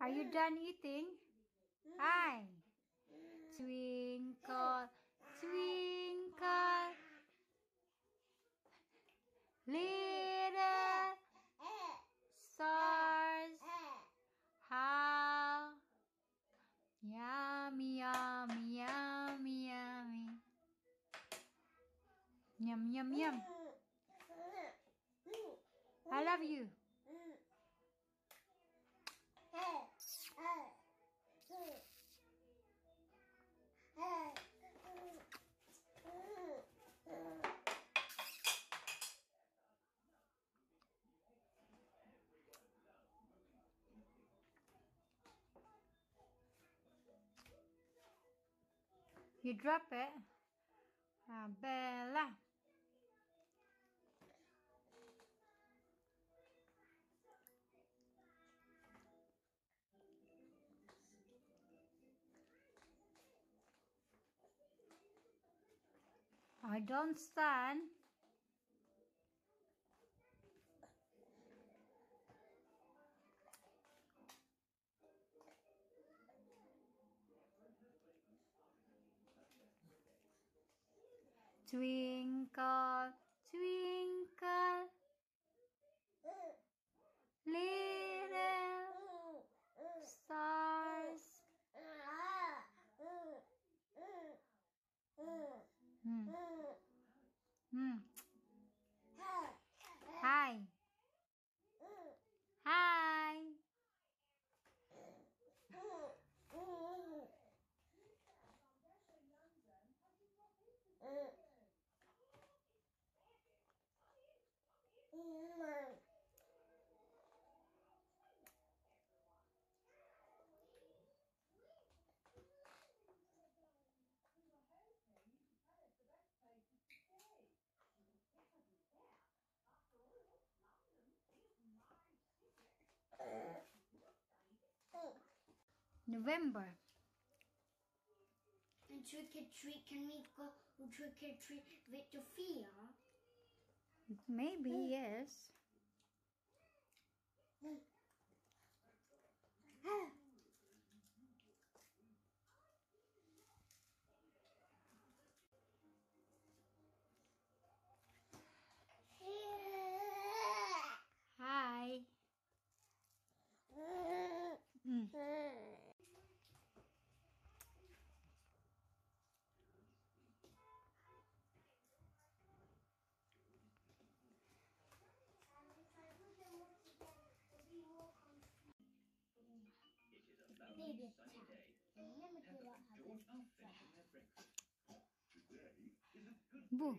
Are you done eating? Hi. Twinkle, twinkle, little stars, how yummy, yummy, yummy, yummy. Yum, yum, yum. I love you. You drop it. Ah, Bella. I don't stand. Twinkle, twinkle, little stars. Hmm. Hmm. Hi. Hi. November. And trick or treat, can we go trick or treat with Sophia? Maybe, yes. Baby attack. Let me what happens. Boo.